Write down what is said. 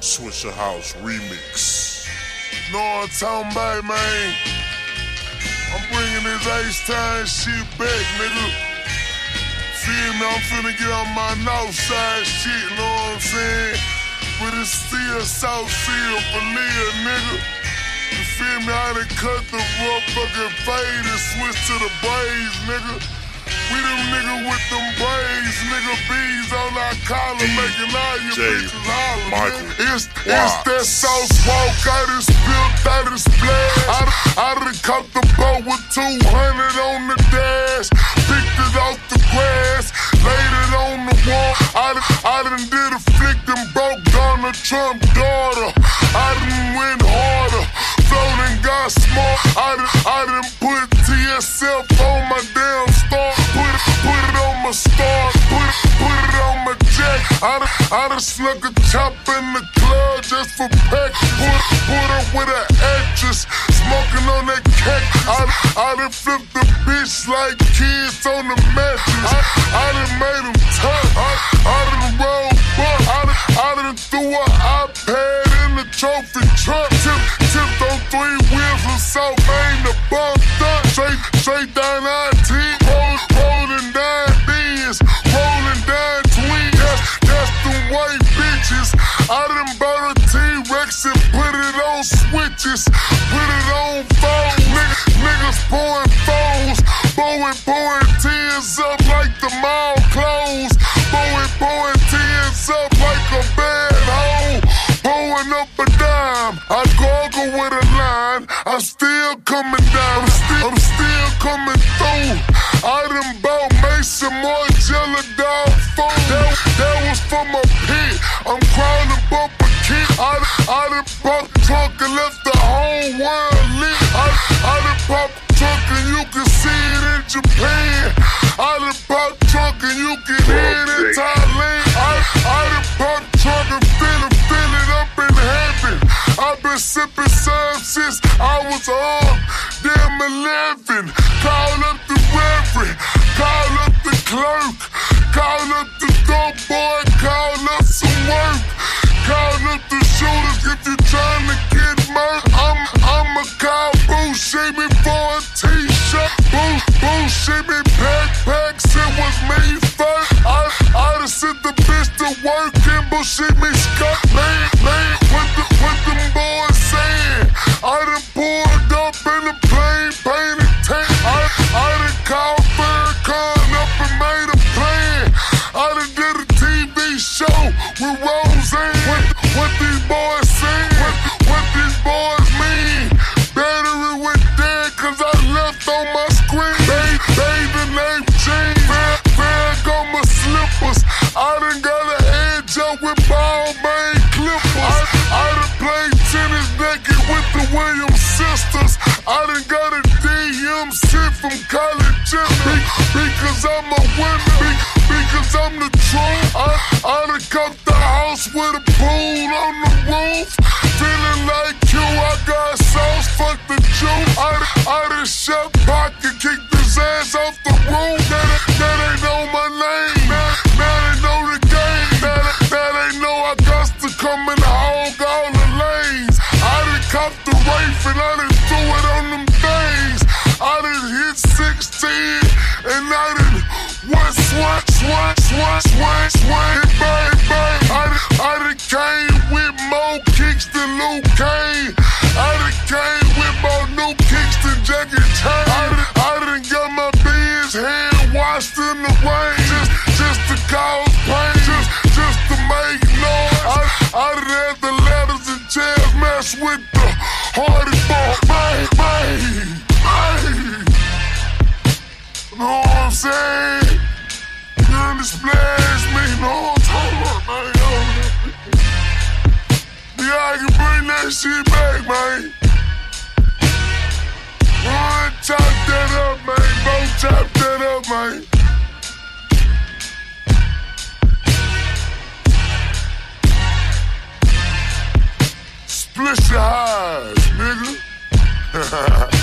Swishahouse remix. Know what I'm talking about, man? I'm bringing this H-Time shit back, nigga. Feel me? I'm finna get on my north side shit, know what I'm saying? But it's still South Seal for Leah, nigga. You feel me? I done cut the motherfucking fade and switch to the braids, nigga. We them niggas with braids, nigga bees on our collar, making all you J. bitches holler. Michael. It's, it's that sauce smoke, I done spilled, I done splashed. I done, I done caught the boat with 200 on the dash. Picked it off the grass, laid it on the wall. I done, I done did a flick and broke Donald Trump daughter. I done went harder, floating got smart. I done, I done put TSF on my damn I done, I done snuck a chop in the club just for pack. Put, put her with an actress, smoking on that cake. I, I done flipped the bitch like kids on the mattress. I, I done made them tough. I, I done rolled buck. I done, I done threw an iPad in the trophy truck. Tip, tipped on three wheels of South Main the bump up. Straight, straight the mall closed. Blowing, pouring tears up like a bad hoe. Pouring up a dime. I gargle with a line. I'm still coming down. I'm still, I'm still coming through. I done bought Maison Margiela dog food. That, that was from a pit. I'm crawling up a kid. I, I done popped trunk and left the whole world lit. I, I done popped trunk and you can see it in Japan. Been sipping some since I was on damn 11. Call up the reverend, call up the clerk, call up the dope boy, call up some work. Call up the shooters if you're trying to get murked. I'm, I'm a call bullshit me for a t-shirt. Bull, bullshit me I done got a head up with main clippers. I, I done played tennis naked with the Williams sisters. I done got a DMC from college gym. Because I'm a winner. Be- because I'm the truth. I, I done cut the house with a pool on the roof. Feeling like you, I got sauce, fuck the juice. I, I done shot and I done threw it on them things. I done hit 16 and I done one swat, swat, swat, swat, swat, bang, bang. I I done came with more kicks than Liu Kang. I done came with more new kicks than Jackie Chan. I done, I done got my Benz hand washed in the rain. Chairs mess with the hardest ball. Bang, bang, bang. Know what I'm saying? You done splash me, know I'm talking about, man. Yeah, I can bring that shit back, man. Split your eyes, nigga.